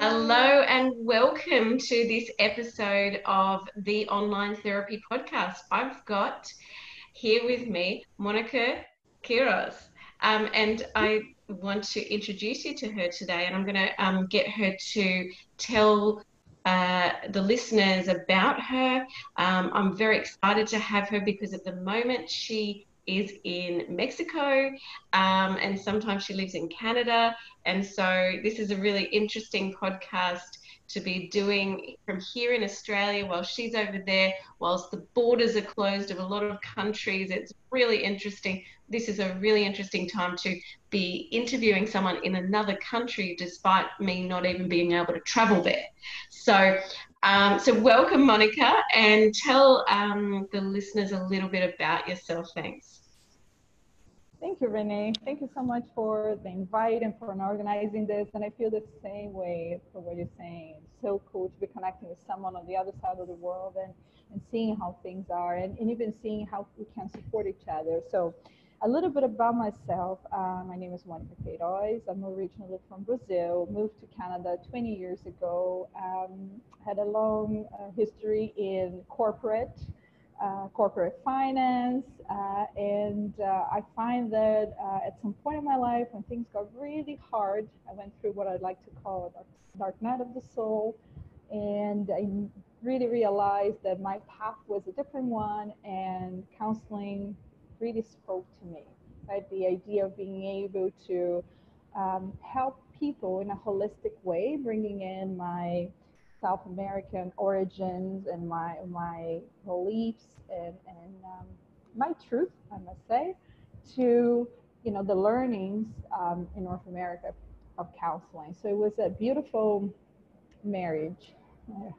Hello and welcome to this episode of the Online Therapy Podcast. I've got here with me Monica Queiroz, um, and I want to introduce you to her today, and I'm going to um, get her to tell uh, the listeners about her. Um, I'm very excited to have her because at the moment she is in Mexico um, and sometimes she lives in Canada. And so this is a really interesting podcast to be doing from here in Australia while she's over there, whilst the borders are closed of a lot of countries. It's really interesting. This is a really interesting time to be interviewing someone in another country despite me not even being able to travel there. So um, so, welcome, Monica, and tell um, the listeners a little bit about yourself. Thanks. Thank you, Renee. Thank you so much for the invite and for organizing this. And I feel the same way for what you're saying. It's so cool to be connecting with someone on the other side of the world and, and seeing how things are and, and even seeing how we can support each other. So, a little bit about myself. Uh, my name is Monica Queiroz. I'm originally from Brazil, moved to Canada 20 years ago, um, had a long uh, history in corporate corporate finance. Uh, and uh, I find that uh, at some point in my life, when things got really hard, I went through what I'd like to call a dark night of the soul. And I really realized that my path was a different one, and counseling really spoke to me. Right? The idea of being able to um, help people in a holistic way, bringing in my South American origins and my my beliefs and, and um, my truth, I must say, to you know the learnings um, in North America of counseling. So it was a beautiful marriage,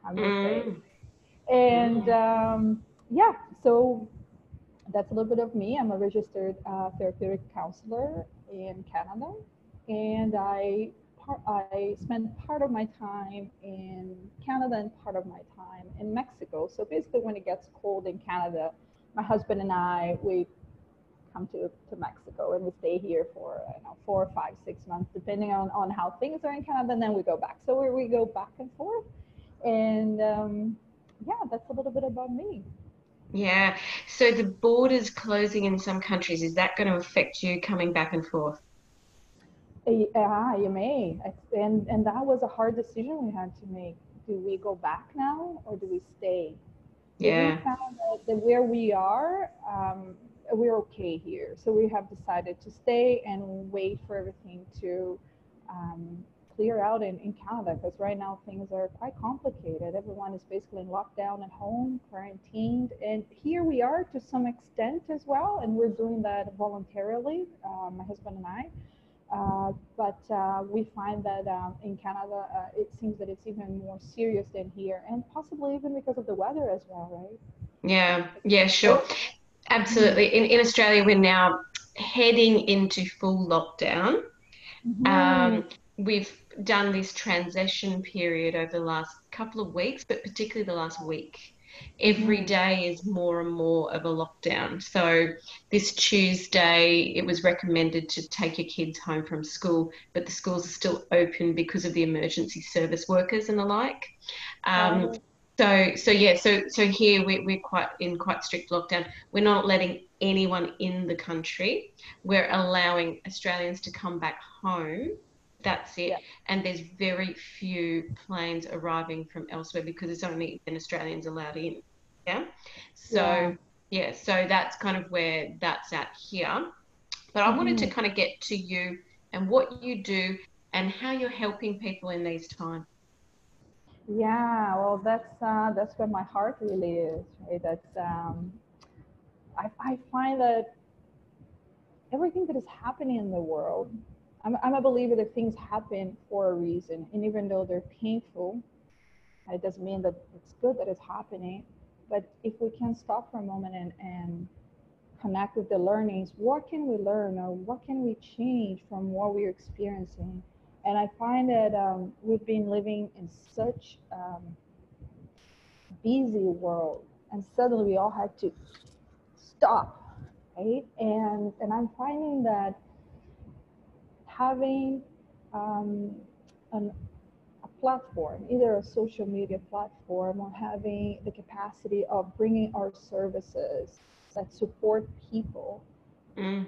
I would mm. say. And um, yeah, so that's a little bit of me. I'm a registered uh, therapeutic counselor in Canada, and I part, I spend part of my time in Canada and part of my time in Mexico. So basically, when it gets cold in Canada, my husband and I we come to, to Mexico and we stay here for you know four, five, six months, depending on, on how things are in Canada, and then we go back. So we, we go back and forth, and um, yeah, that's a little bit about me. Yeah. So the borders closing in some countries is that going to affect you coming back and forth? Yeah, you may. And and that was a hard decision we had to make. Do we go back now or do we stay? Yeah. We found that, that where we are, um, we're okay here. So we have decided to stay and wait for everything to um, clear out in, in Canada because right now things are quite complicated. Everyone is basically in lockdown at home, quarantined. And here we are to some extent as well. And we're doing that voluntarily, uh, my husband and I. Uh, but uh, we find that um, in Canada, uh, it seems that it's even more serious than here, and possibly even because of the weather as well, right? Yeah, yeah, sure. Absolutely. In, in Australia, we're now heading into full lockdown. Mm-hmm. Um, we've done this transition period over the last couple of weeks, but particularly the last week every mm. is more and more of a lockdown. So this Tuesday, it was recommended to take your kids home from school, but the schools are still open because of the emergency service workers and the like. Um, oh. So, so yeah, so so here we, we're quite in quite strict lockdown. We're not letting anyone in the country. We're allowing Australians to come back home that's it. Yeah. And there's very few planes arriving from elsewhere because it's only an Australians allowed in. Yeah. So yeah. yeah, so that's kind of where that's at here. But I mm-hmm. wanted to mm-hmm. kind of get to you and what you do and how you're helping people in these times. Yeah, well, that's uh, that's where my heart really is. Right? That's um, I, I find that everything that is happening in the world I'm, I'm a believer that things happen for a reason. And even though they're painful, it doesn't mean that it's good that it's happening. But if we can stop for a moment and, and connect with the learnings, what can we learn or what can we change from what we're experiencing? And I find that um, we've been living in such um, busy world, and suddenly we all had to stop, right? And and I'm finding that having um, an, a platform, either a social media platform or having the capacity of bringing our services that support people, mm.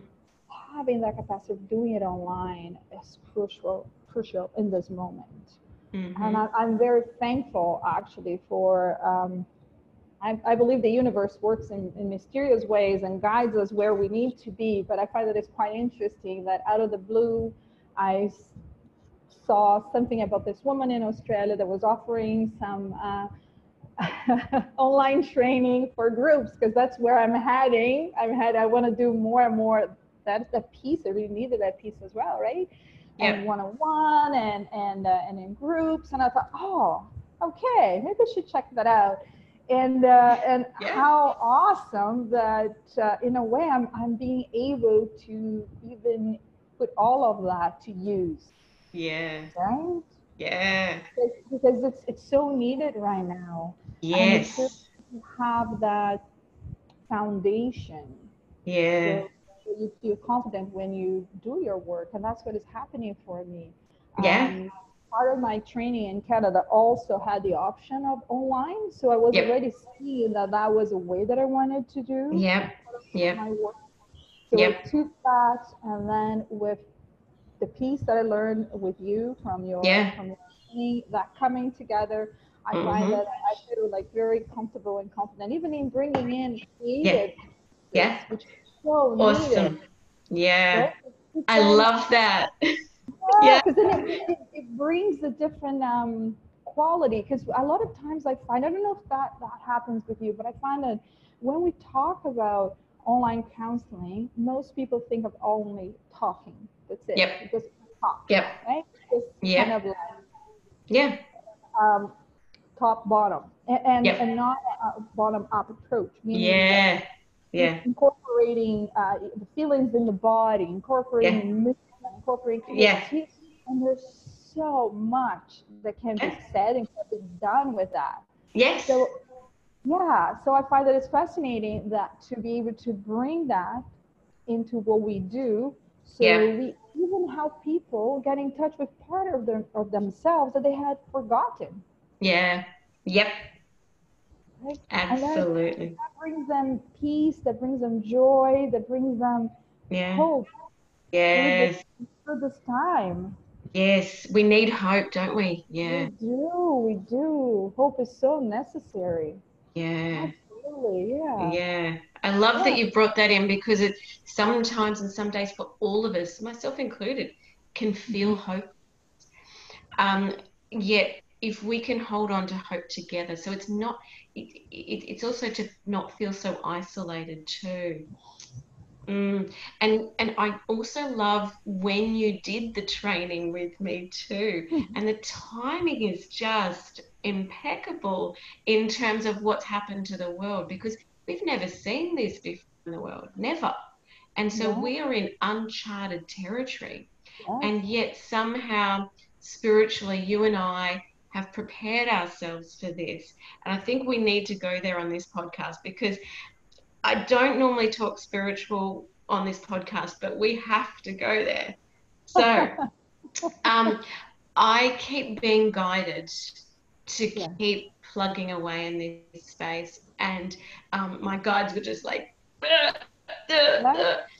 having that capacity of doing it online is crucial, crucial in this moment. Mm-hmm. And I, am very thankful actually for, um, I, I, believe the universe works in, in mysterious ways and guides us where we need to be. But I find that it's quite interesting that out of the blue, I saw something about this woman in Australia that was offering some uh, online training for groups because that's where I'm heading. I'm head. I want to do more and more. That's the piece. I really needed that piece as well, right? Yeah. And one on one and and uh, and in groups. And I thought, oh, okay, maybe I should check that out. And uh, and yeah. how awesome that uh, in a way I'm I'm being able to even put all of that to use yeah. Right? Yeah. Because it's it's so needed right now. Yes. And have that foundation. Yeah. So you feel confident when you do your work, and that's what is happening for me. Yeah. Um, part of my training in Canada also had the option of online, so I was yep. already seeing that that was a way that I wanted to do. Yep. Yep. My work. So yep. I took that, and then with the piece that I learned with you from your yeah. from your training, that coming together, I mm-hmm. find that I feel like very comfortable and confident, even in bringing in creative, yeah, yeah. which is so awesome, needed. yeah, right? I love that. Yeah, because then it, it, it, brings a different um, quality. Because a lot of times I find, I don't know if that that happens with you, but I find that when we talk about online counseling, most people think of only talking that's it. Yep. Just top. Yep. Right? Just yep. kind of like yeah. Um, top bottom and and, yep. and not a bottom up approach. Yeah. Yeah. Incorporating uh, the feelings in the body, incorporating yeah. Incorporating yeah. and there's so much that can be said and can be done with that. Yes. So yeah, so I find that it's fascinating that to be able to bring that into what we do so yeah. we even help people get in touch with part of them of themselves that they had forgotten. Yeah. Yep. Right? Absolutely. That, that, brings them peace, that brings them joy, that brings them yeah. hope. Yes. For this time. Yes, we need hope, don't we? Yeah. We do, we do. Hope is so necessary. Yeah. Absolutely, yeah. Yeah. I love yeah. that you brought that in because it sometimes and some days for all of us, myself included, can feel mm-hmm. hope. Um, yet if we can hold on to hope together, so it's not, it, it, it's also to not feel so isolated too. Mm. And and I also love when you did the training with me too. Mm-hmm. And the timing is just impeccable in terms of what's happened to the world because we've never seen this before in the world, never. And so yeah. we are in uncharted territory. Yeah. And yet somehow spiritually you and I have prepared ourselves for this. And I think we need to go there on this podcast because I don't normally talk spiritual on this podcast, but we have to go there. So um, I keep being guided to yeah. keep plugging away in this space. And um, my guides were just like,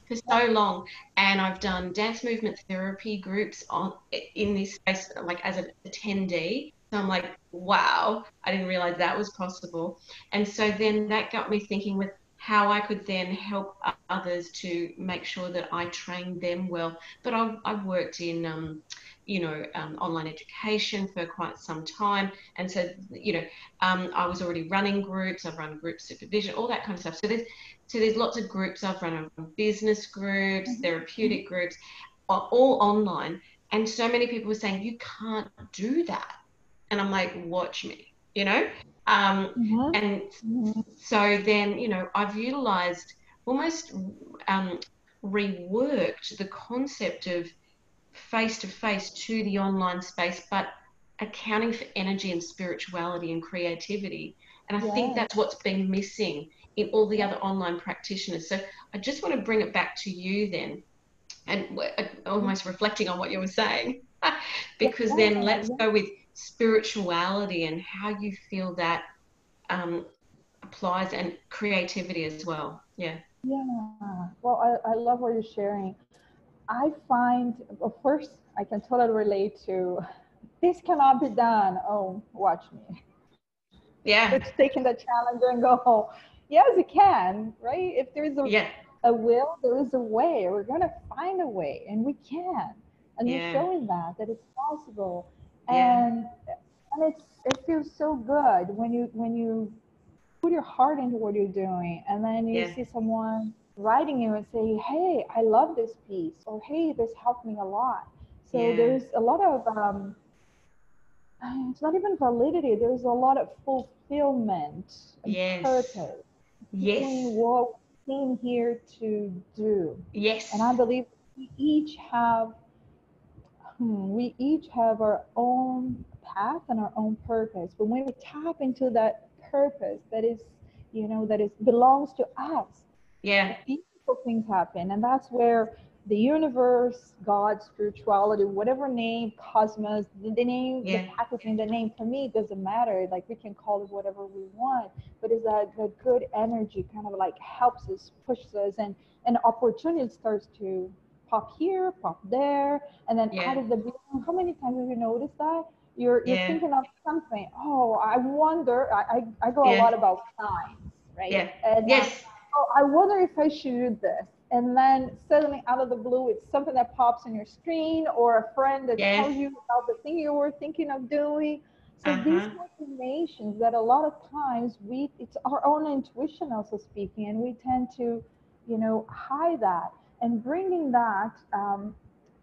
for so long. And I've done dance movement therapy groups on in this space, like as an attendee. So I'm like, wow, I didn't realize that was possible. And so then that got me thinking with how I could then help others to make sure that I trained them well. But I've, I've worked in, um, you know, um, online education for quite some time. And so, you know, um, I was already running groups. I've run group supervision, all that kind of stuff. So there's, so there's lots of groups I've run, business groups, mm-hmm. therapeutic groups, all online. And so many people were saying, you can't do that. And I'm like, watch me, you know? Um, mm-hmm. And so then, you know, I've utilized almost um, reworked the concept of face to face to the online space, but accounting for energy and spirituality and creativity. And I yeah. think that's what's been missing in all the other online practitioners. So I just want to bring it back to you then, and almost reflecting on what you were saying, because then let's go with spirituality and how you feel that um, applies and creativity as well. Yeah. Yeah. Well, I, I love what you're sharing. I find, well, first, I can totally relate to this cannot be done. Oh, watch me. Yeah. It's taking the challenge and go, yes, it can, right? If there's a, yeah. a will, there is a way. We're going to find a way and we can. And Yeah. you're showing that, that it's possible. Yeah. And, and it's, it feels so good when you, when you put your heart into what you're doing and then you Yeah. see someone writing you and say, hey, I love this piece or hey, this helped me a lot. So Yeah. there's a lot of, um, it's not even validity. There's a lot of fulfillment and Yes. purpose Yes. in what we came here to do. Yes. And I believe we each have, hmm, we each have our own path and our own purpose. But when we tap into that purpose, that is, you know, that is belongs to us, yeah. beautiful things happen, and that's where the universe, God, spirituality, whatever name, cosmos, the, the name, Yeah. the packaging, the name, for me, doesn't matter. Like we can call it whatever we want, but it's that the good energy kind of like helps us, pushes us, and an opportunity starts to pop here, pop there, and then Yeah. out of the blue. How many times have you noticed that? You're, you're Yeah. thinking of something. Oh, I wonder. I, I, I go a lot about signs, right? Yeah. And, Yes. oh, I wonder if I should do this. And then suddenly out of the blue, it's something that pops on your screen or a friend that Yes. tells you about the thing you were thinking of doing. So these Uh-huh. confirmations that a lot of times we, it's our own intuition also speaking, and we tend to, you know, hide that and bringing that um,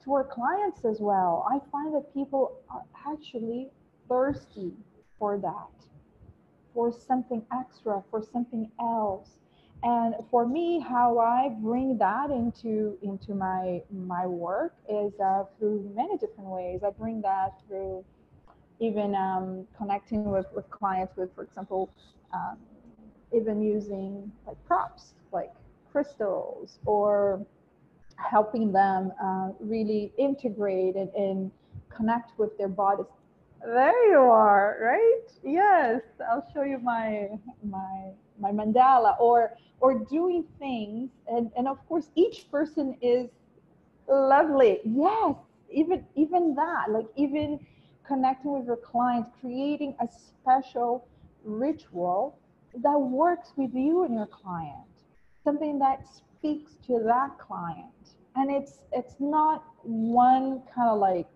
to our clients as well. I find that people are actually thirsty for that, for something extra, for something else and for me how i bring that into into my my work is uh, through many different ways i bring that through even um, connecting with with clients with for example um, even using like props like crystals or helping them uh, really integrate and, and connect with their bodies. There you are right? Yes i'll show you my my my mandala or or doing things. And and of course each person is lovely. Yes even even that like even connecting with your client creating a special ritual that works with you and your client. Something that speaks to that client and it's it's not one kind of like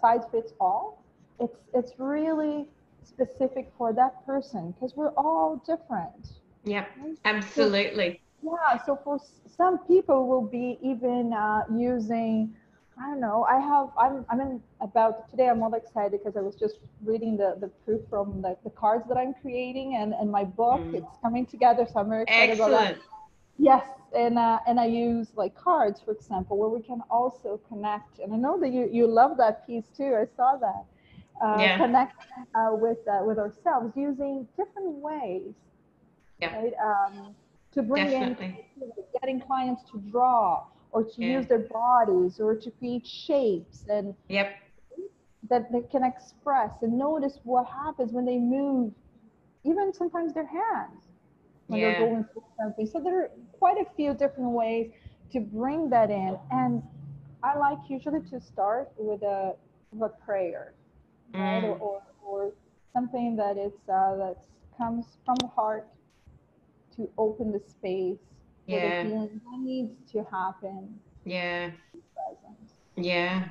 size fits all it's it's really specific for that person because we're all different yeah right? Absolutely. yeah, so for s- some people will be even uh, using, I don't know, I have, I'm, I'm in about, today I'm all excited because I was just reading the, the proof from the, the cards that I'm creating and, and my book, Mm. it's coming together, so I'm very excited about that. Yes, and uh, and I use like cards, for example, where we can also connect. And I know that you you love that piece too. I saw that. Uh, Yeah. Connect uh, with uh, with ourselves using different ways. Yeah. Right. Um, to bring Definitely. in getting clients to draw or to Yeah. use their bodies or to create shapes and Yep. that they can express and notice what happens when they move, even sometimes their hands when Yeah. they're going through. So there are quite a few different ways to bring that in. And I like usually to start with a, with a prayer, right? Or, Mm. or, or something that it's uh, that comes from the heart to open the space for Yeah. the healing that needs to happen Yeah. Yeah.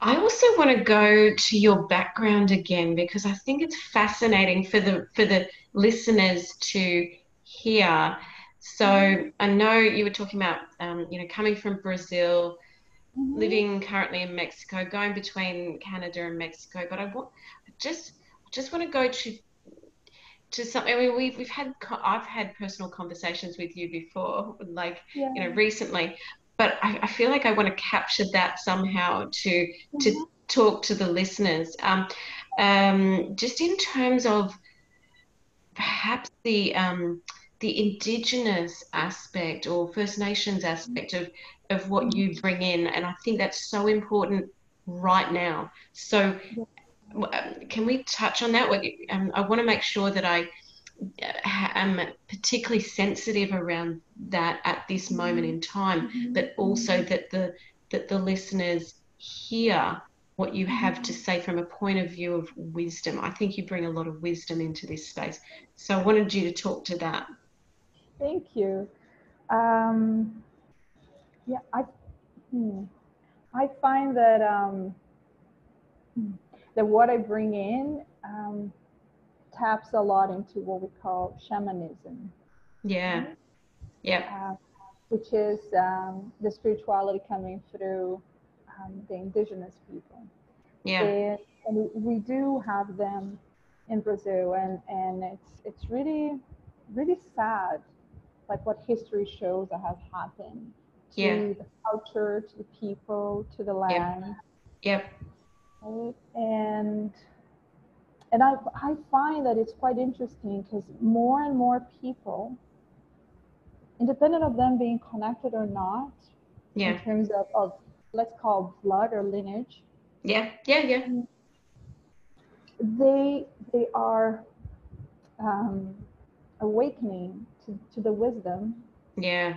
I also want to go to your background again because I think it's fascinating for the for the listeners to hear. So I know you were talking about um, you know coming from Brazil, Mhm. living currently in Mexico, going between Canada and Mexico. But I want I just just want to go to to something. I mean, we've we've had I've had personal conversations with you before, like Yeah. you know recently, but I, I feel like I want to capture that somehow to to Mhm. talk to the listeners. Um, um, just in terms of perhaps the um, the indigenous aspect or First Nations aspect of of what you bring in, and I think that's so important right now. So, um, can we touch on that? Um, I want to make sure that I am particularly sensitive around that at this moment in time, mm-hmm. but also that the that the listeners hear what you have to say from a point of view of wisdom. I think you bring a lot of wisdom into this space. So I wanted you to talk to that. Thank you. Um, yeah, I, hmm, I find that um, that what I bring in um, taps a lot into what we call shamanism. Yeah. Yeah. Uh, which is um, the spirituality coming through um, the indigenous people. Yeah. And, and, we do have them in Brazil, and, and it's it's really really sad, like what history shows that have happened to yeah. the culture, to the people, to the land. Yep. yep. And and I I find that it's quite interesting because more and more people, independent of them being connected or not, yeah. in terms of, of let's call blood or lineage. Yeah, yeah, yeah. They they are um, awakening to, to the wisdom. Yeah.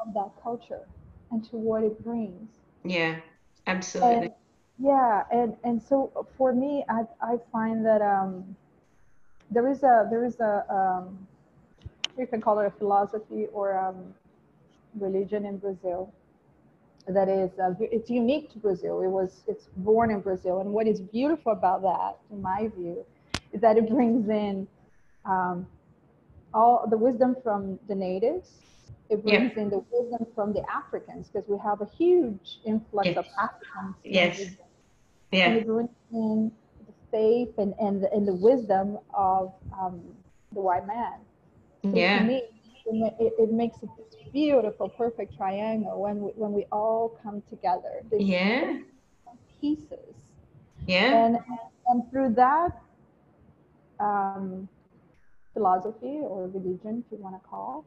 Of that culture and to what it brings. Yeah, absolutely. And, yeah, and and so for me, I I find that um, there is a there is a um, you can call it a philosophy or um, religion in Brazil that is uh, it's unique to Brazil. It was it's born in Brazil, and what is beautiful about that, in my view, is that it brings in um, all the wisdom from the natives. It brings yeah. in the wisdom from the Africans because we have a huge influx yes. of Africans. Yes. Yeah. And it brings in the faith and and the, and the wisdom of um, the white man. So yeah. To me, it, it makes a beautiful, perfect triangle when we, when we all come together. yeah. Pieces. Yeah. And, and through that um, philosophy or religion, if you want to call,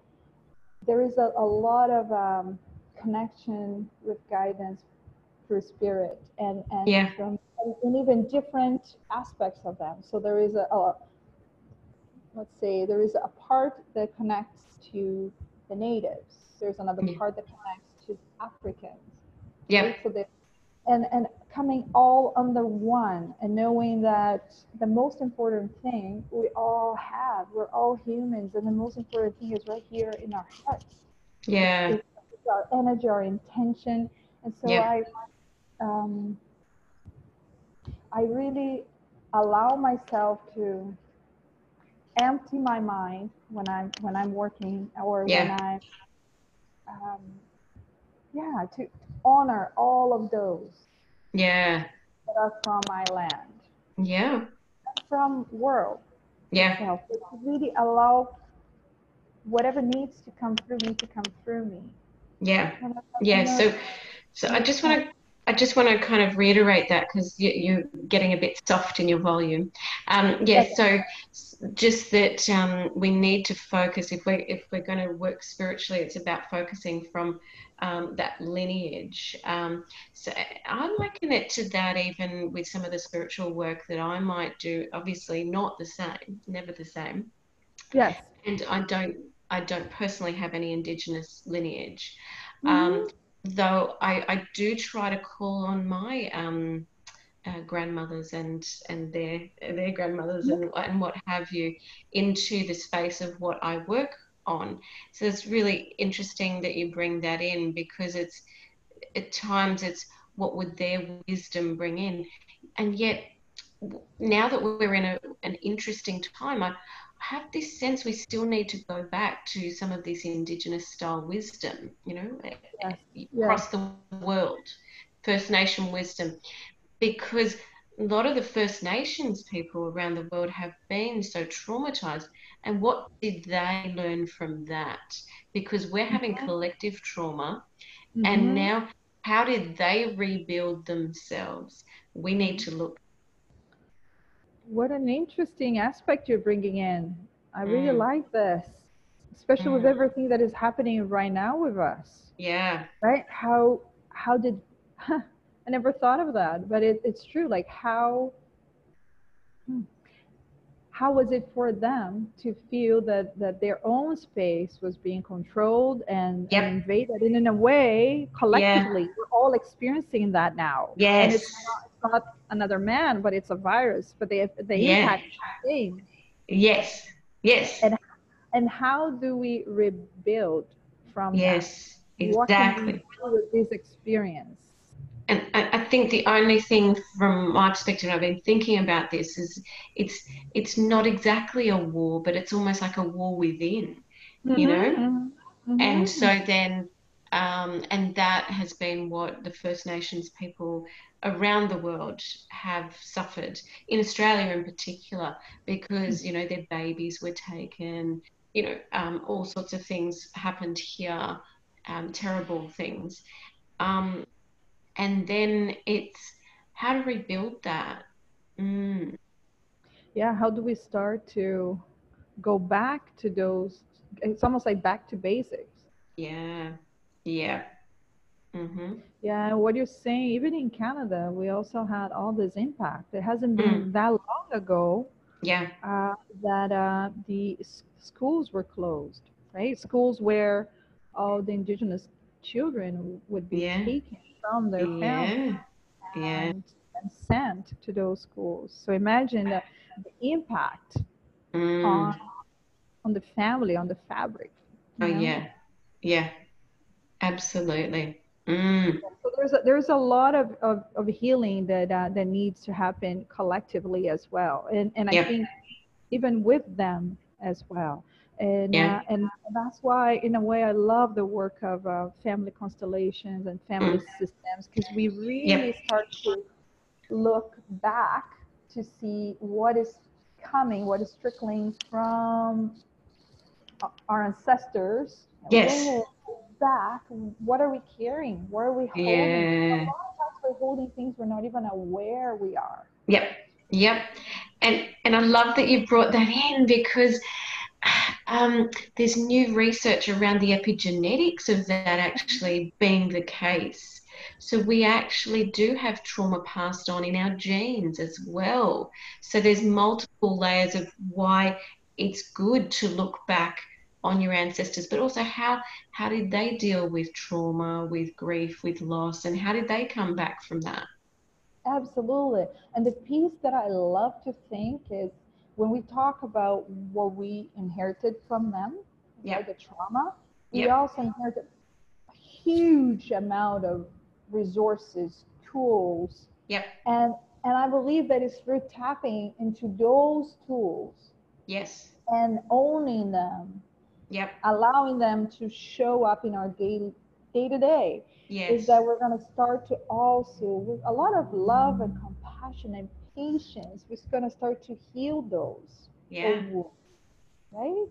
there is a, a lot of um, connection with guidance through spirit and, and yeah. from and even different aspects of them. So there is a, a let's say there is a part that connects to the natives. There's another part that connects to Africans. Yeah. Right? So and and coming all under one and knowing that the most important thing we all have, we're all humans, and the most important thing is right here in our hearts. Yeah. It's, it's our energy, our intention, and so yeah. I, um, I really allow myself to empty my mind when I'm when I'm working or yeah. when I'm um, yeah to honor all of those yeah. that are from my land. Yeah. From world. Yeah. To really allow whatever needs to come through me to come through me. Yeah. Yeah so so I just want to I just want to kind of reiterate that because you, are getting a bit soft in your volume. Um, yeah, so just that um, we need to focus if we if we're going to work spiritually, it's about focusing from um, that lineage. Um, so I liken it to that even with some of the spiritual work that I might do. Obviously, not the same, never the same. Yes. And I don't I don't personally have any indigenous lineage. Um, mm-hmm though I, I do try to call on my um, uh, grandmothers and and their their grandmothers and, and what have you into the space of what I work on. So it's really interesting that you bring that in because it's at times it's what would their wisdom bring in, and yet now that we're in a, an interesting time, I, have this sense we still need to go back to some of this indigenous style wisdom, you know, yes. across yes. the world, First Nation wisdom, because a lot of the First Nations people around the world have been so traumatized. And what did they learn from that? Because we're having mm-hmm. collective trauma, mm-hmm. and now how did they rebuild themselves? We need to look what an interesting aspect you're bringing in. I really mm. like this, especially mm. with everything that is happening right now with us. Yeah. Right? How how did huh, I never thought of that, but it, it's true. Like how Hmm. How was it for them to feel that, that their own space was being controlled and, Yep. and invaded? And in a way, collectively, we're all experiencing that now. And Yes. Not, another man, but it's a virus. But they the Yeah. impact the same. Yes. Yes. And And how do we rebuild from Yes. that? What can we Exactly. with this experience? And I I think the only thing from my perspective, I've been thinking about this, is it's it's not exactly a war, but it's almost like a war within, you know? Mhm, mhm, And so then, um, and that has been what the First Nations people around the world have suffered, in Australia in particular, because, you know, their babies were taken, you know, um, all sorts of things happened here, um, terrible things. Um, and then it's how to rebuild that. Mm, yeah how do we start to go back to those it's almost like back to basics yeah, yeah. Mm-hmm. yeah what you're saying even in canada we also had all this impact it hasn't been that long ago Yeah, uh, that uh, the s- schools were closed right schools where all the indigenous children would be Yeah. taken from their families yeah, yeah. and, and sent to those schools so imagine the, the impact Mm. on on the family, on the fabric. Oh know? yeah, yeah, absolutely. Mm. So there's a, there's a lot of, of, of healing that uh, that needs to happen collectively as well, and and I Yep. think even with them as well. And Yeah. uh, and that's why, in a way, I love the work of uh, family constellations and family Mm. systems because we really start to look back to see what is coming, what is trickling from our ancestors. Yes. Back. What are we carrying? What are we holding? Yeah. A lot of times we're holding things we're not even aware we are. Yep, yep. And and I love that you brought that in because um, there's new research around the epigenetics of that actually being the case. So we actually do have trauma passed on in our genes as well. So there's multiple layers of why it's good to look back on your ancestors, but also how how did they deal with trauma, with grief, with loss, and how did they come back from that? Absolutely. And the piece that I love to think is when we talk about what we inherited from them, Yeah. the trauma, we also inherited a huge amount of resources, tools, Yep. and and I believe that it's through tapping into those tools Yes. and owning them, Yep. allowing them to show up in our daily day to day, Yes. is that we're going to start to also, with a lot of love and compassion and patience, we're going to start to heal those Yeah. wounds, right?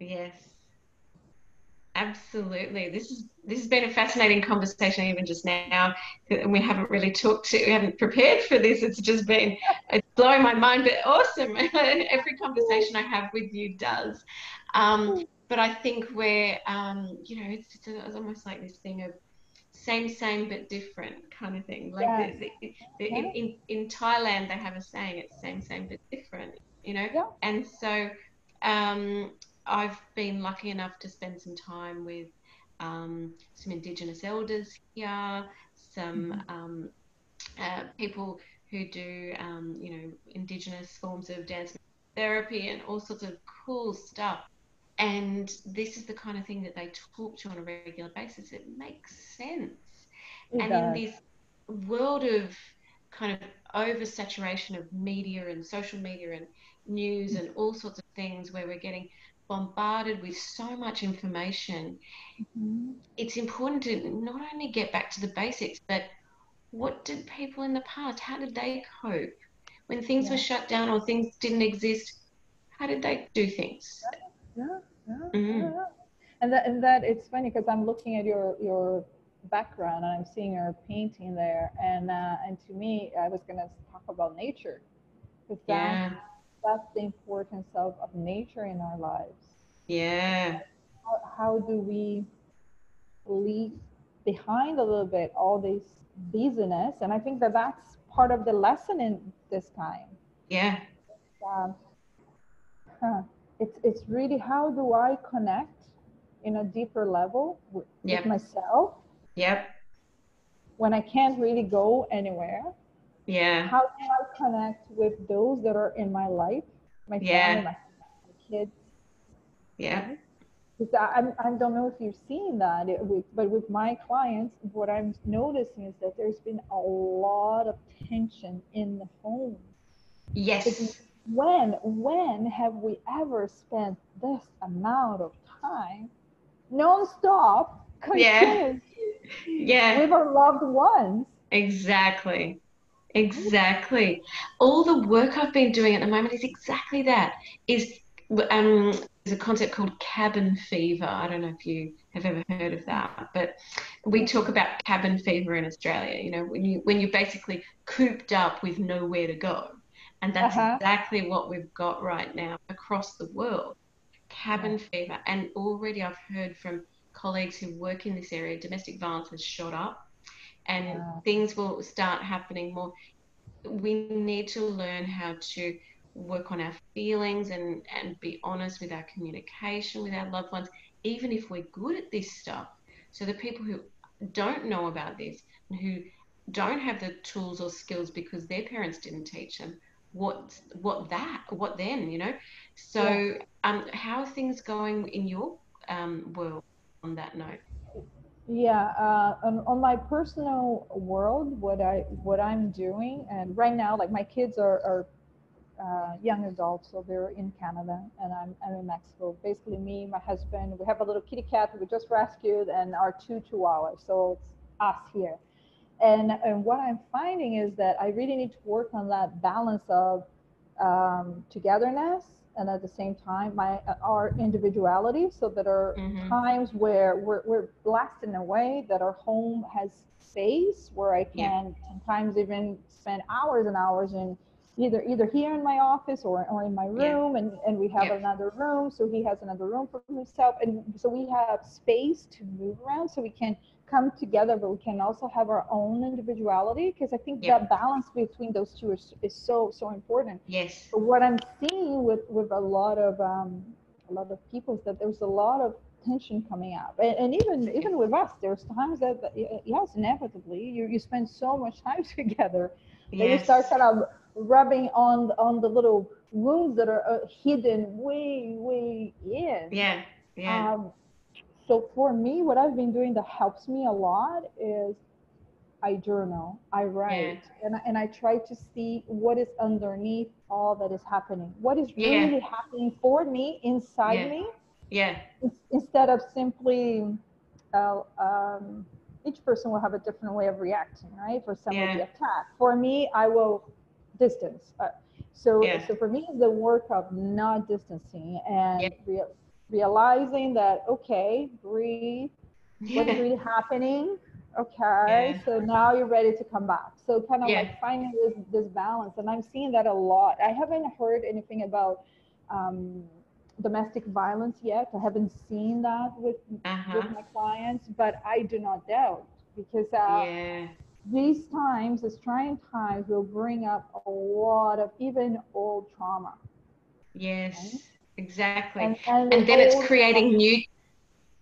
Yes. Absolutely. This is this has been a fascinating conversation even just now. And we haven't really talked to we haven't prepared for this. It's just been it's blowing my mind, but awesome. Every conversation I have with you does. Um, but I think we're um, you know, it's, it's, it's almost like this thing of same, same but different kind of thing. Like Yeah. the, the, the, in, in in Thailand they have a saying, it's same, same but different, you know? Yeah. And so um, I've been lucky enough to spend some time with um, some Indigenous elders here, some um, uh, people who do, um, you know, Indigenous forms of dance therapy and all sorts of cool stuff. And this is the kind of thing that they talk to on a regular basis. It makes sense. It and does. in this world of kind of oversaturation of media and social media and news and all sorts of things where we're getting bombarded with so much information, Mhm. it's important to not only get back to the basics, but what did people in the past, how did they cope? When things were shut down or things didn't exist, how did they do things? Yeah, yeah, yeah. And that, and that it's funny because I'm looking at your your background and I'm seeing your painting there, and uh, and to me, I was gonna talk about nature, because Yeah, that's the importance of, of nature in our lives. yeah, How, how do we leave behind a little bit all this busyness? And I think that that's part of the lesson in this time. yeah, um, huh, it's it's really how do I connect in a deeper level with, yep. with myself. Yep. When I can't really go anywhere. Yeah. How do I connect with those that are in my life, my yeah. family, my, my kids? Yeah. Right? Because I, I don't know if you've seen that, with, but with my clients, what I'm noticing is that there's been a lot of tension in the home. Yes. When when have we ever spent this amount of time non-stop yeah. yeah. with our loved ones? Exactly. Exactly. All the work I've been doing at the moment is exactly that. Is um, there's a concept called cabin fever. I don't know if you have ever heard of that, but we talk about cabin fever in Australia. You know, when you when you're basically cooped up with nowhere to go, and that's uh-huh. exactly what we've got right now across the world. Cabin yeah. fever, and already I've heard from colleagues who work in this area, domestic violence has shot up, and yeah. things will start happening more. We need to learn how to work on our feelings and, and be honest with our communication with our loved ones, even if we're good at this stuff. So the people who don't know about this and who don't have the tools or skills because their parents didn't teach them, what what that what then you know so yeah. um how are things going in your um world on that note yeah uh, on, on my personal world what i what i'm doing and right now like my kids are, are uh, young adults, so they're in Canada and I'm, I'm in Mexico. Basically, me, my husband, we have a little kitty cat we just rescued, and our two chihuahuas. So it's us here. And, and what I'm finding is that I really need to work on that balance of um, togetherness and at the same time my our individuality so that are mm-hmm. times where we're, we're blessed in a way that our home has space where i can yeah. sometimes even spend hours and hours in either either here in my office or, or in my room yeah. and, and we have yeah. another room so he has another room for himself and so we have space to move around so we can come together but we can also have our own individuality because i think yeah. that balance between those two is, is so so important. Yes. But what i'm seeing with with a lot of um a lot of people is that there's a lot of tension coming up. And, and even even with us there's times that yes inevitably you, you spend so much time together yes. that you start kind of rubbing on on the little wounds that are uh, hidden way way in. Yeah yeah. Um, so for me what i've been doing that helps me a lot is i journal i write yeah. and, I, and i try to see what is underneath all that is happening what is really yeah. happening for me inside yeah. me yeah instead of simply uh, um, each person will have a different way of reacting right for some yeah. will be attacked for me i will distance. Uh, so, so for me, it's the work of not distancing and yeah. Realizing that okay, breathe. What's really happening? Okay, so now you're ready to come back. So kind of like finding this this balance, and I'm seeing that a lot. I haven't heard anything about. Um, domestic violence yet. I haven't seen that with uh-huh. with my clients, but I do not doubt because uh, yeah these times, these trying times, will bring up a lot of even old trauma. Yes, right? Exactly. And, and, and then it's creating new.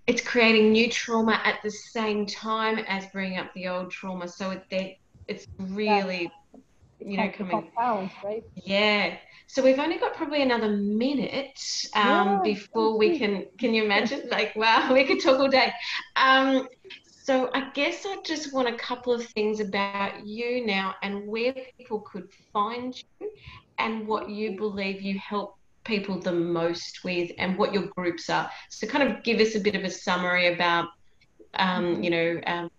It's creating new trauma at the same time as bringing up the old trauma. So it, it's really, yeah. you know, coming. right? Yeah. So we've only got probably another minute um, yeah, before we can. Can you imagine? Like, wow, we could talk all day. Um, so I guess I just want a couple of things about you now and where people could find you and what you believe you help people the most with and what your groups are. So kind of give us a bit of a summary about, um, mm-hmm. you know, um,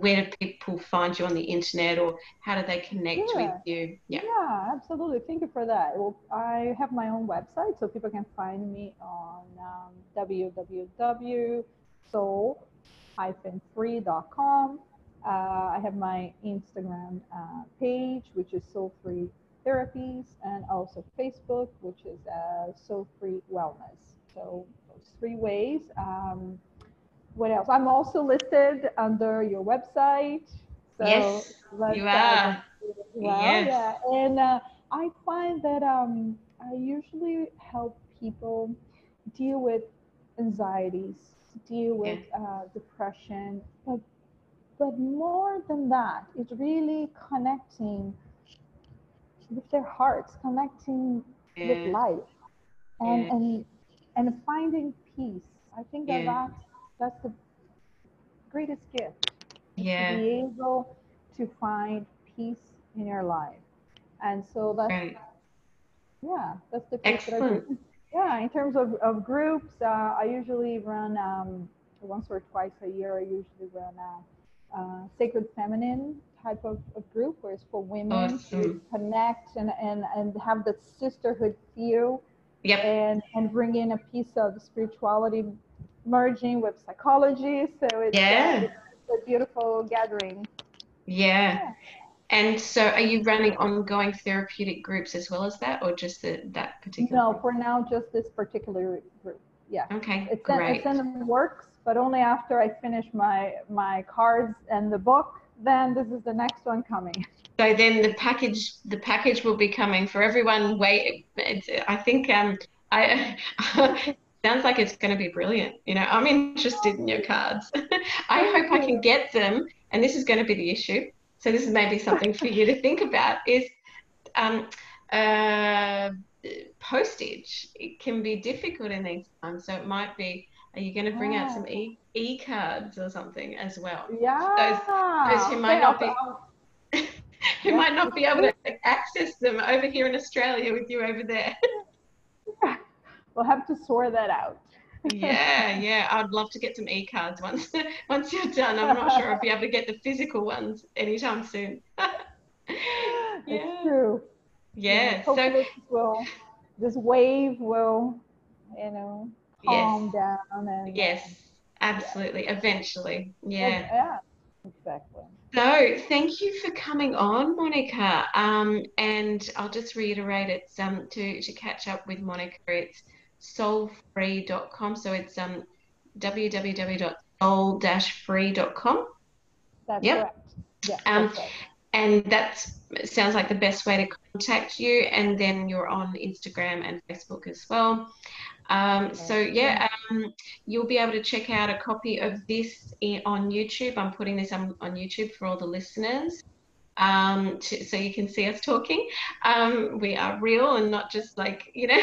where do people find you on the internet or how do they connect yeah. with you? Yeah. yeah, absolutely. Thank you for that. Well, I have my own website so people can find me on um, www.soul soul-free.com. Uh, I have my Instagram uh, page, which is Soul Free Therapies, and also Facebook, which is uh, Soul Free Wellness. So those three ways. Um, what else? I'm also listed under your website. So yes, you are. Well, yes. yeah. And uh, I find that um, I usually help people deal with anxieties, deal with yeah. uh, depression, but but more than that, it's really connecting with their hearts, connecting yeah. with mm. life, and yeah. and and finding peace. I think that yeah. that's that's the greatest gift. Yeah. To be able to find peace in your life, and so that's right. yeah, that's the excellent. That yeah, in terms of, of groups, uh, I usually run um, once or twice a year. I usually run a, a sacred feminine type of, of group where it's for women awesome. to connect and, and, and have the sisterhood feel yep. and, and bring in a piece of spirituality merging with psychology. So it's, yeah. Uh, it's a beautiful gathering. Yeah. yeah. And so, are you running ongoing therapeutic groups as well as that, or just the, that particular? No, group? for now, just this particular group. Yeah. Okay. It's great. In, it's in the works, but only after I finish my my cards and the book then this is the next one coming. So then the package, the package will be coming for everyone. Wait, I think um, I sounds like it's going to be brilliant. You know, I'm interested in your cards. I hope I can get them, and this is going to be the issue. So this is maybe something for you to think about. Is um, uh, postage? It can be difficult in these times, so it might be are you going to bring out some e e cards or something as well? Yeah. Those, those who might not be who yeah. might not be able to access them over here in Australia with you over there. we'll have to sort that out. yeah, yeah. I'd love to get some e cards once once you're done. I'm not sure I'll be able to get the physical ones anytime soon. yeah. It's true. Yeah. so this will this wave will, you know, calm yes. down and yes. absolutely. yeah. eventually. Yeah. Yeah. Exactly. So thank you for coming on monica. Um, and i'll just reiterate it's um, to, to catch up with monica it's soulfree.com so it's um, www.soul-free.com that's yep. correct. Yeah, um, right. and that sounds like the best way to contact you. And then you're on instagram and facebook as well um, so yeah, um, you'll be able to check out a copy of this on YouTube. I'm putting this on, on YouTube for all the listeners. Um, to, so you can see us talking. Um, we are real and not just like, you know.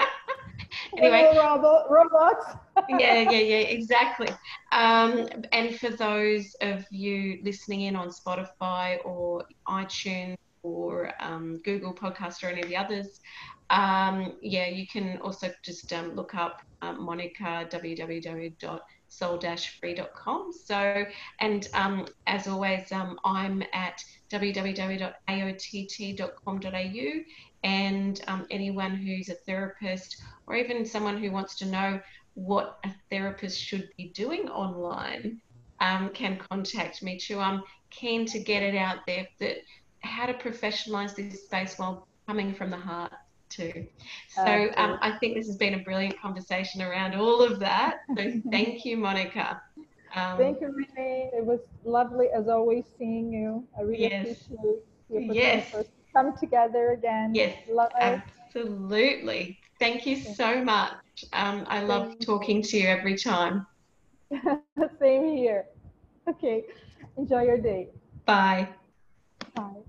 anyway. Robot, robots. yeah, yeah, yeah, exactly. Um, and for those of you listening in on Spotify or iTunes or um, Google Podcast or any of the others, um, yeah, you can also just um, look up um, Monica, www.soul-free.com. So, and um, as always, um, I'm at www.aott.com.au. And um, anyone who's a therapist or even someone who wants to know what a therapist should be doing online um, can contact me too. I'm keen to get it out there that how to professionalize this space while coming from the heart too. So um, I think this has been a brilliant conversation around all of that. So thank you, Monica. Um, thank you, Renee. It was lovely as always seeing you. I really yes. appreciate you yes. come together again. Yes, love absolutely. Thank you so much. Um, I love talking to you every time. Same here. Okay. Enjoy your day. Bye. Bye.